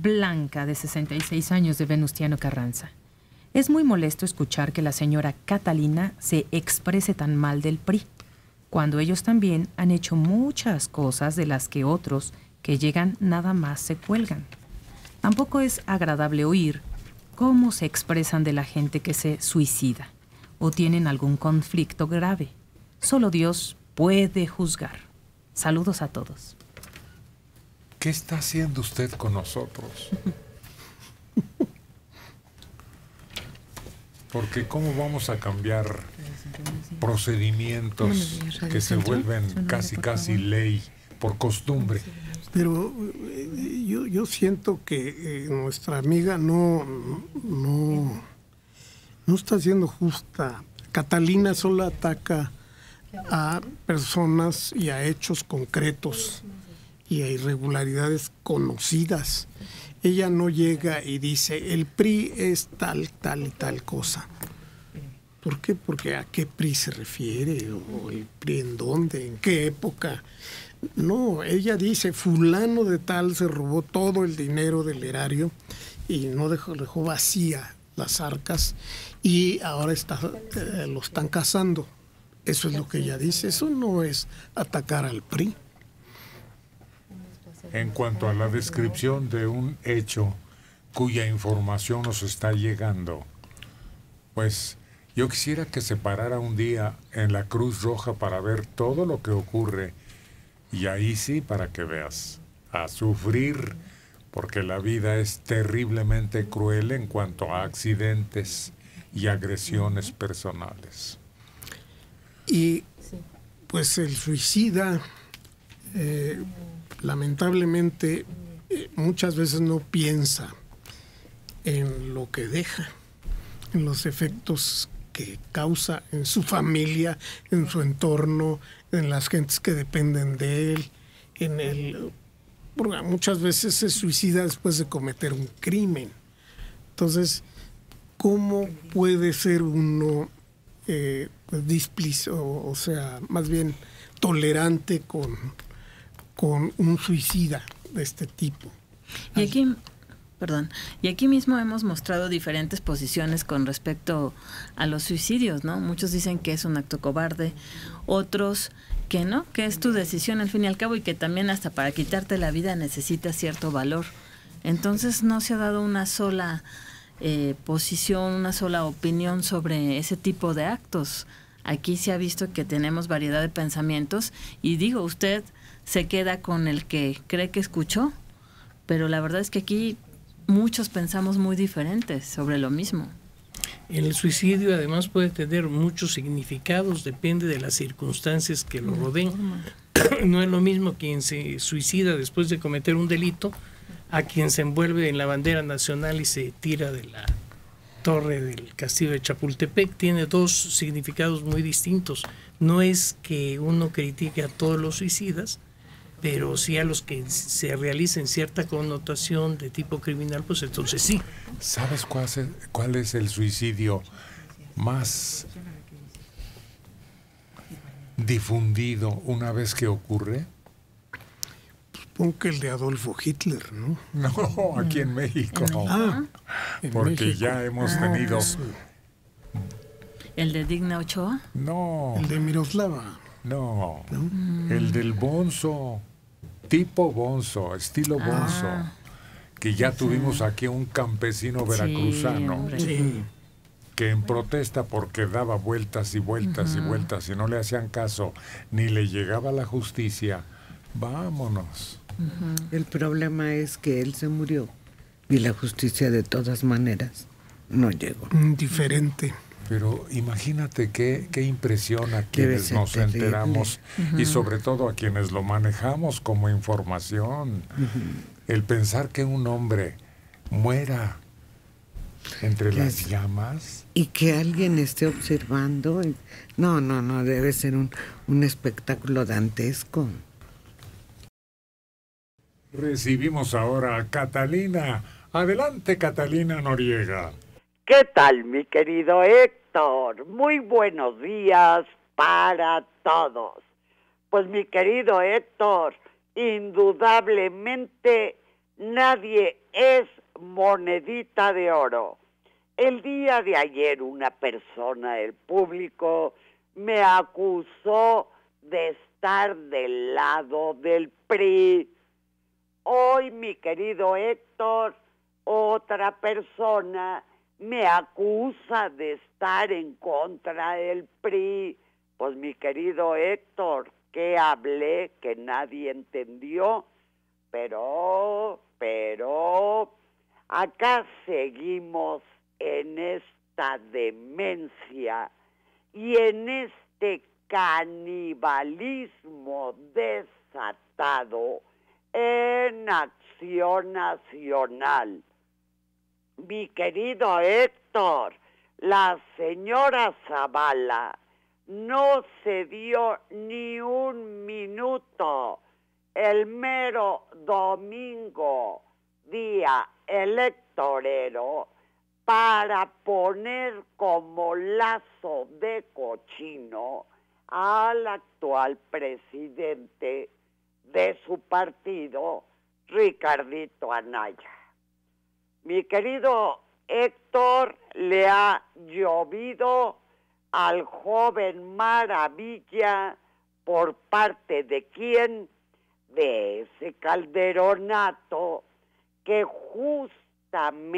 Blanca, de 66 años, de Venustiano Carranza. Es muy molesto escuchar que la señora Catalina se exprese tan mal del PRI, cuando ellos también han hecho muchas cosas de las que otros que llegan nada más se cuelgan. Tampoco es agradable oír cómo se expresan de la gente que se suicida o tienen algún conflicto grave. Solo Dios puede juzgar. Saludos a todos. ¿Qué está haciendo usted con nosotros? Porque ¿cómo vamos a cambiar procedimientos que se vuelven casi casi ley por costumbre? Pero eh, yo, yo siento que eh, nuestra amiga no, no, no está siendo justa. Catalina solo ataca a personas y a hechos concretos y a irregularidades conocidas. Ella no llega y dice, el PRI es tal, tal y tal cosa. ¿Por qué? Porque a qué PRI se refiere, o el PRI en dónde, en qué época. No, ella dice, fulano de tal se robó todo el dinero del erario y no dejó, dejó vacía las arcas y ahora está, eh, lo están cazando. Eso es lo que ella dice, eso no es atacar al PRI. En cuanto a la descripción de un hecho cuya información nos está llegando, pues yo quisiera que se parara un día en la Cruz Roja para ver todo lo que ocurre y ahí sí para que veas, a sufrir, porque la vida es terriblemente cruel en cuanto a accidentes y agresiones personales. Y pues el suicida, eh, lamentablemente, eh, muchas veces no piensa en lo que deja, en los efectos que causa en su familia, en su entorno, en las gentes que dependen de él, en el muchas veces se suicida después de cometer un crimen. Entonces, ¿cómo puede ser uno eh, pues, o, sea, más bien tolerante con, con un suicida de este tipo. Y aquí, perdón, y aquí mismo hemos mostrado diferentes posiciones con respecto a los suicidios, ¿no? Muchos dicen que es un acto cobarde, otros que no, que es tu decisión al fin y al cabo y que también hasta para quitarte la vida necesitas cierto valor. Entonces no se ha dado una sola eh, posición, una sola opinión sobre ese tipo de actos. Aquí se ha visto que tenemos variedad de pensamientos y digo, usted se queda con el que cree que escuchó, pero la verdad es que aquí muchos pensamos muy diferentes sobre lo mismo. El suicidio además puede tener muchos significados, depende de las circunstancias que lo rodeen. No es lo mismo quien se suicida después de cometer un delito a quien se envuelve en la bandera nacional y se tira de la torre del castillo de Chapultepec. Tiene dos significados muy distintos. No es que uno critique a todos los suicidas, pero sí a los que se realicen cierta connotación de tipo criminal, pues entonces sí. ¿Sabes cuál es, cuál es el suicidio más difundido una vez que ocurre? Supongo que el de Adolfo Hitler, ¿no? No, aquí en México. Ah, porque ya hemos ah, tenido. ¿El de Digna Ochoa? No. ¿El de Miroslava? No. El del Bonzo. Tipo Bonzo, estilo ah. Bonzo. Que ya tuvimos aquí un campesino veracruzano. que en protesta porque daba vueltas y vueltas y vueltas y no le hacían caso ni le llegaba la justicia, vámonos. El problema es que él se murió y la justicia de todas maneras no llegó. Diferente. Pero imagínate qué, qué impresión a quienes nos enteramos y sobre todo a quienes lo manejamos como información. El pensar que un hombre muera entre las llamas. Y que alguien esté observando. No, no, no, debe ser un, un espectáculo dantesco. Recibimos ahora a Catalina. Adelante, Catalina Noriega. ¿Qué tal, mi querido Héctor? Muy buenos días para todos. Pues mi querido Héctor, indudablemente nadie es monedita de oro. El día de ayer una persona del público me acusó de estar del lado del PRI. Hoy, mi querido Héctor, otra persona me acusa de estar en contra del PRI. Pues mi querido Héctor, que hablé que nadie entendió, pero, pero, acá seguimos en esta demencia y en este canibalismo desatado en acción nacional. Mi querido Héctor, la señora Zavala no se dio ni un minuto el mero domingo, día electorero, para poner como lazo de cochino al actual presidente de su partido, Ricardito Anaya. Mi querido Héctor le ha llovido al joven Maravilla por parte de quién? De ese calderonato que justamente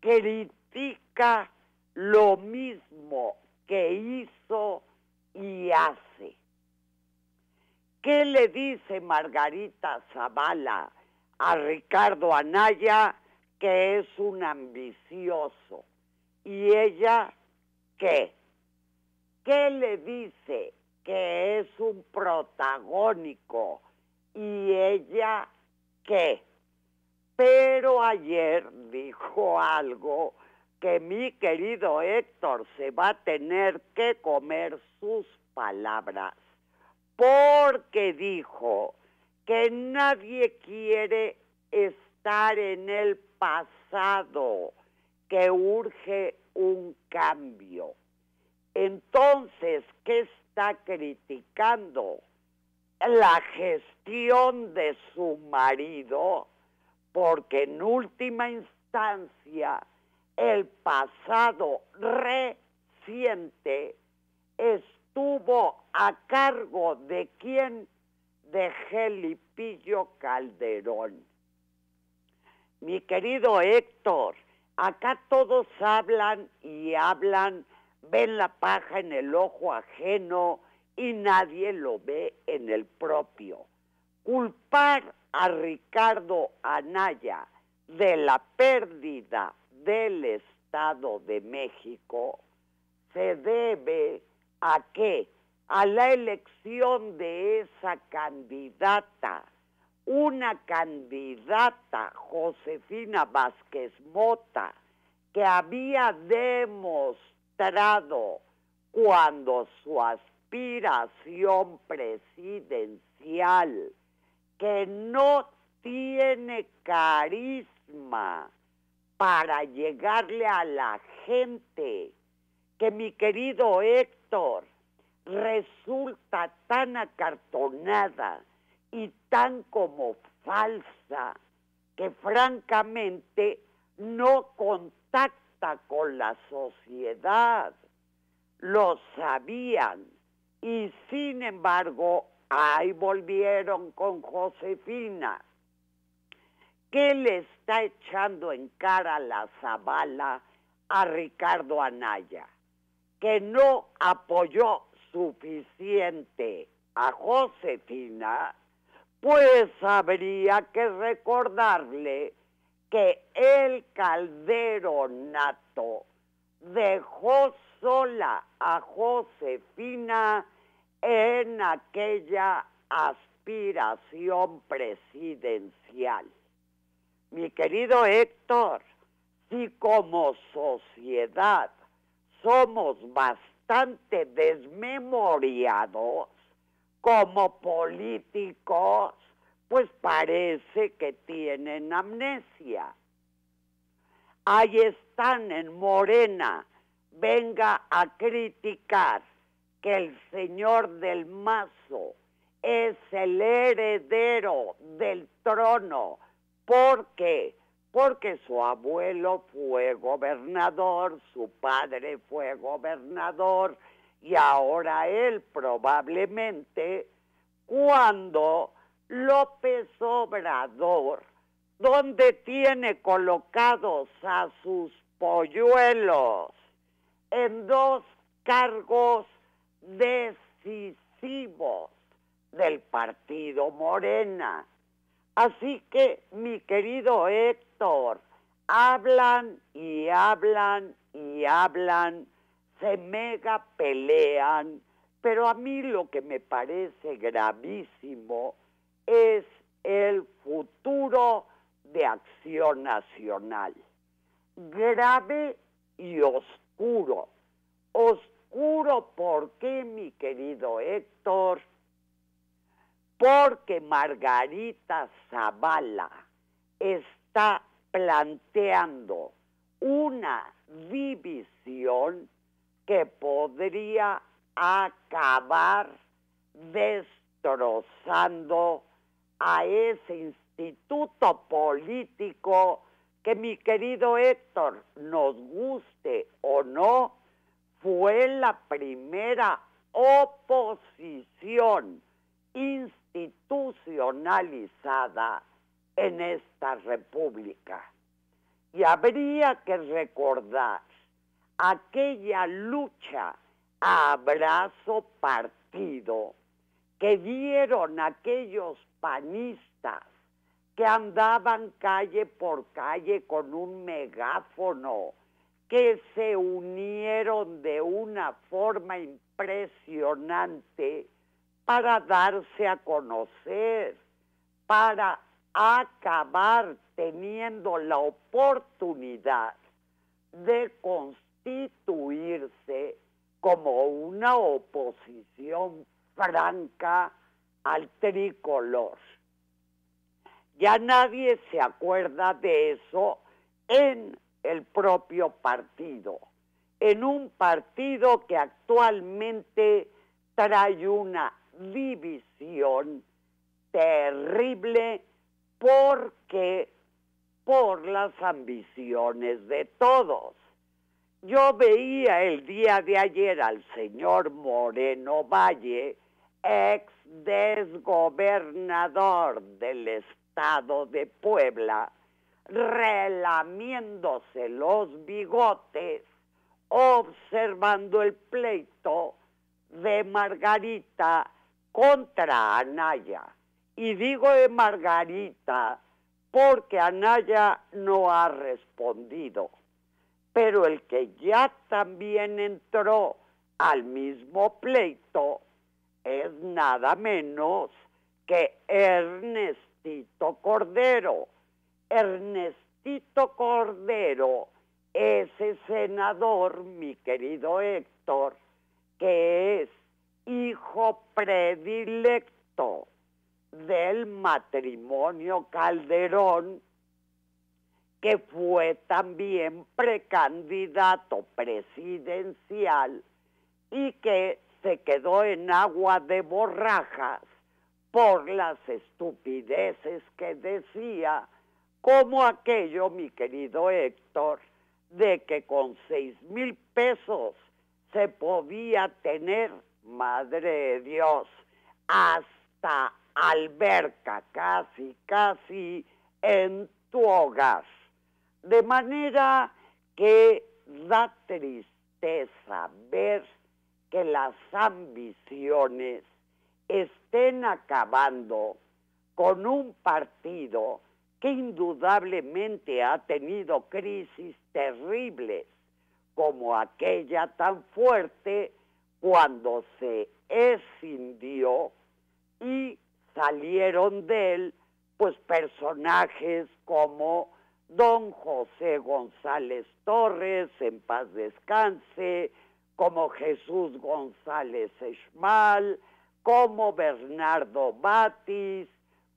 critica lo mismo que hizo y hace. ¿Qué le dice Margarita Zavala a Ricardo Anaya que es un ambicioso? ¿Y ella qué? ¿Qué le dice que es un protagónico? ¿Y ella qué? Pero ayer dijo algo que mi querido Héctor se va a tener que comer sus palabras, porque dijo que nadie quiere estar en el pasado, que urge un cambio. Entonces, ¿qué está criticando? La gestión de su marido porque en última instancia el pasado reciente estuvo a cargo de quién? De Gelipillo Calderón. Mi querido Héctor, acá todos hablan y hablan, ven la paja en el ojo ajeno y nadie lo ve en el propio. Culpar a Ricardo Anaya de la pérdida del Estado de México se debe a qué? A la elección de esa candidata, una candidata, Josefina Vázquez Mota, que había demostrado cuando su aspiración presidencial que no tiene carisma para llegarle a la gente, que mi querido Héctor resulta tan acartonada y tan como falsa que francamente no contacta con la sociedad. Lo sabían y sin embargo Ahí volvieron con Josefina. ¿Qué le está echando en cara la Zavala a Ricardo Anaya? Que no apoyó suficiente a Josefina, pues habría que recordarle que el caldero nato dejó sola a Josefina en aquella aspiración presidencial. Mi querido Héctor, si como sociedad somos bastante desmemoriados como políticos, pues parece que tienen amnesia. Ahí están en Morena, venga a criticar que el señor del mazo es el heredero del trono ¿Por qué? Porque su abuelo fue gobernador, su padre fue gobernador y ahora él probablemente cuando López Obrador, donde tiene colocados a sus polluelos en dos cargos decisivos del partido Morena. Así que, mi querido Héctor, hablan y hablan y hablan, se mega pelean, pero a mí lo que me parece gravísimo es el futuro de acción nacional. Grave y oscuro. Oscuro, ¿por qué, mi querido Héctor? Porque Margarita Zavala está planteando una división que podría acabar destrozando a ese instituto político que mi querido Héctor, nos guste o no, fue la primera oposición institucionalizada en esta república. Y habría que recordar aquella lucha a abrazo partido que dieron aquellos panistas que andaban calle por calle con un megáfono, que se unieron de una forma impresionante para darse a conocer, para acabar teniendo la oportunidad de constituirse como una oposición franca al tricolor. Ya nadie se acuerda de eso en el propio partido, en un partido que actualmente trae una división terrible porque por las ambiciones de todos. Yo veía el día de ayer al señor Moreno Valle, ex desgobernador del estado de Puebla, relamiéndose los bigotes, observando el pleito de Margarita contra Anaya. Y digo de Margarita porque Anaya no ha respondido. Pero el que ya también entró al mismo pleito es nada menos que Ernestito Cordero. Ernestito Cordero, ese senador, mi querido Héctor, que es hijo predilecto del matrimonio Calderón, que fue también precandidato presidencial y que se quedó en agua de borrajas por las estupideces que decía, como aquello, mi querido Héctor, de que con seis mil pesos se podía tener, madre de Dios, hasta alberca, casi, casi en tu hogar. De manera que da tristeza ver que las ambiciones estén acabando con un partido que indudablemente ha tenido crisis terribles como aquella tan fuerte cuando se escindió y salieron de él pues personajes como don José González Torres, en paz descanse, como Jesús González Esmal, como Bernardo Batis,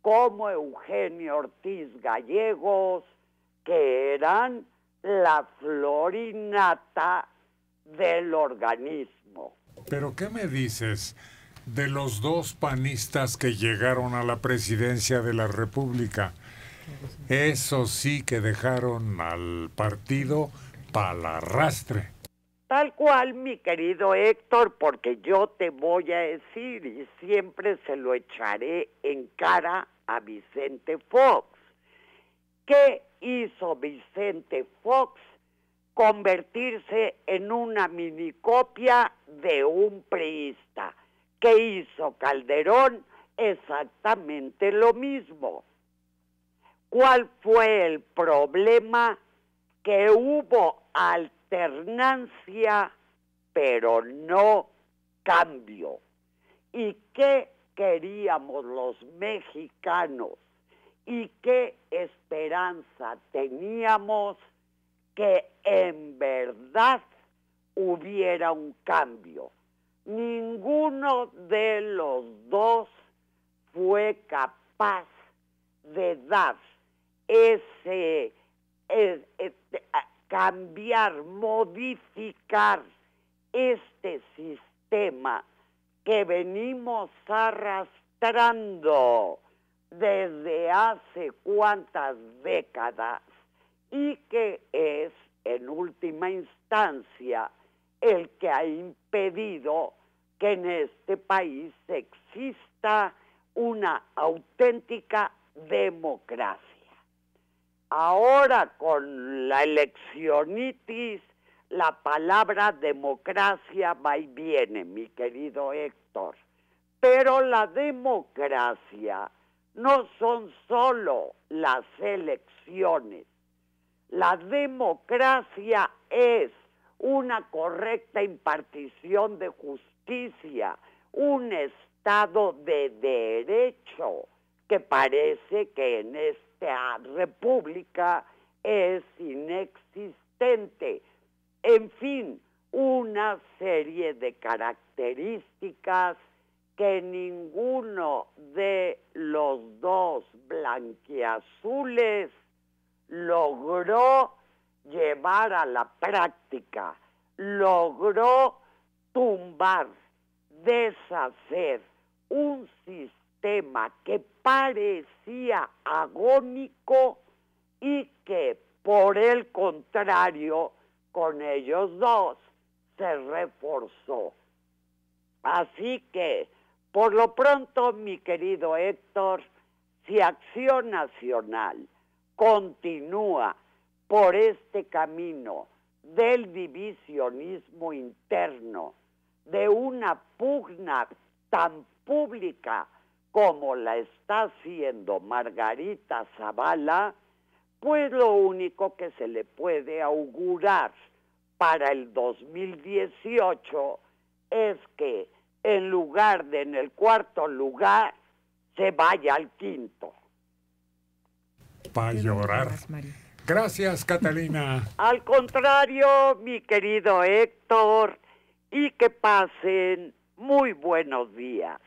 como Eugenio Ortiz Gallegos, que eran la florinata del organismo. Pero ¿qué me dices de los dos panistas que llegaron a la presidencia de la República? Eso sí que dejaron al partido para arrastre. Tal cual, mi querido Héctor, porque yo te voy a decir y siempre se lo echaré en cara a Vicente Fox. ¿Qué hizo Vicente Fox? Convertirse en una minicopia de un priista. ¿Qué hizo Calderón? Exactamente lo mismo. ¿Cuál fue el problema? Que hubo alternancia, pero no cambio. ¿Y qué queríamos los mexicanos? ¿Y qué esperanza teníamos que en verdad hubiera un cambio? Ninguno de los dos fue capaz de dar ese, este, cambiar, modificar este sistema que venimos arrastrando desde hace cuantas décadas y que es en última instancia el que ha impedido que en este país exista una auténtica democracia. Ahora con la eleccionitis, la palabra democracia va y viene, mi querido Héctor. Pero la democracia no son solo las elecciones. La democracia es una correcta impartición de justicia, un Estado de derecho que parece que en esta república es inexistente. En fin, una serie de características que ninguno de los dos blanquiazules logró llevar a la práctica, logró tumbar, deshacer un sistema que parecía agónico y que por el contrario con ellos dos se reforzó. Así que, por lo pronto, mi querido Héctor, si Acción Nacional continúa por este camino del divisionismo interno, de una pugna tan pública como la está haciendo Margarita Zavala, pues lo único que se le puede augurar para el 2018 es que en lugar de en el cuarto lugar, se vaya al quinto. Para llorar. Gracias, Catalina. Al contrario, mi querido Héctor, y que pasen muy buenos días.